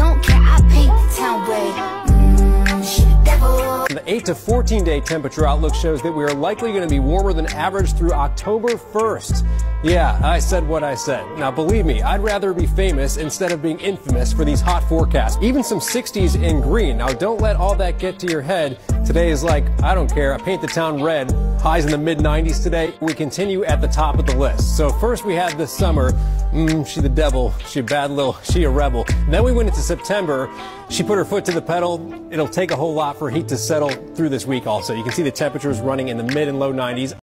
don't care, I paint the town. Mmm, the. The 8 to 14 day temperature outlook shows that we are likely going to be warmer than average through October 1st. Yeah, I said what I said. Now believe me, I'd rather be famous instead of being infamous for these hot forecasts. Even some 60s in green. Now don't let all that get to your head. Today is like, I don't care, I paint the town red. Highs in the mid 90s today. We continue at the top of the list. So first we had this summer, mm, she the devil, she a bad little, she a rebel. Then we went into September, she put her foot to the pedal. It'll take a whole lot for heat to settle through this week also. You can see the temperatures running in the mid and low 90s.